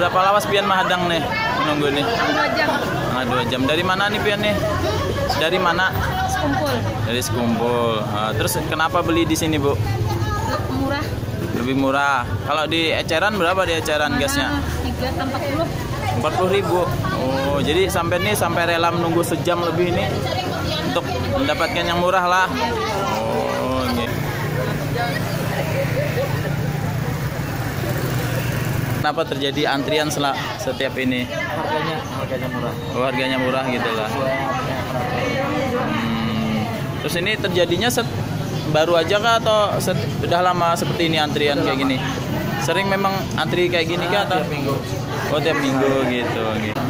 Berapa lawas pian mahadang nih menunggu nih? dua jam Nah, dua jam. Dari mana nih pian nih? Dari mana? sekumpul Dari Sekumpul. Ah, terus kenapa beli di sini bu? murah Lebih murah. Kalau di eceran berapa di eceran gasnya? tiga empat puluh 40 ribu. Oh, jadi sampai nih sampai rela menunggu sejam lebih ini untuk mendapatkan yang murah lah. Oh, gitu. Kenapa terjadi antrian setiap ini? harganya harganya murah Oh, harganya murah gitu lah. Hmm. Terus ini terjadinya set- baru aja kah atau set- udah lama seperti ini antrian kayak gini? Sering memang antri kayak gini kah atau? tiap minggu Oh tiap minggu gitu. gitu.